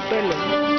Su pelo.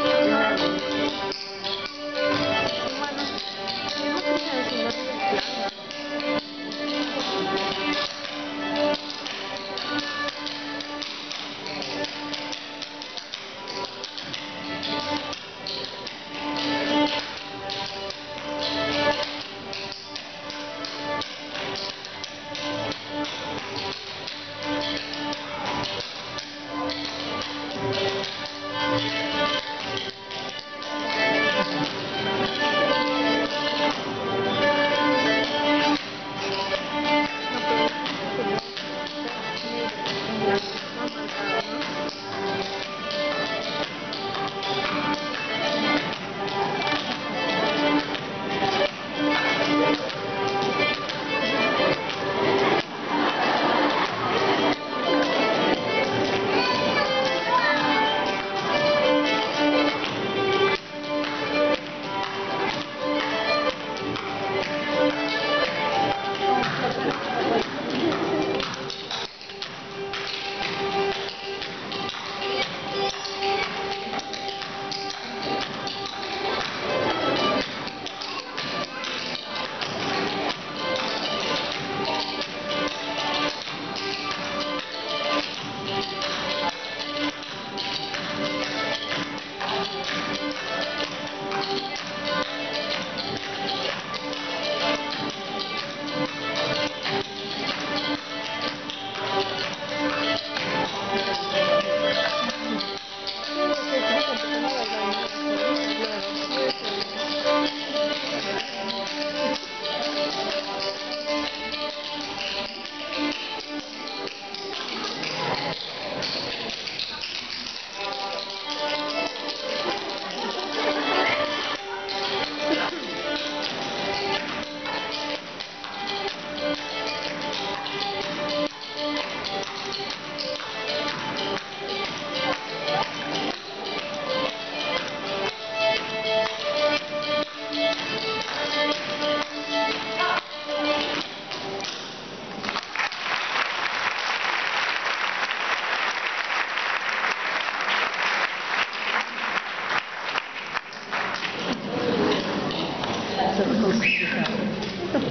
to the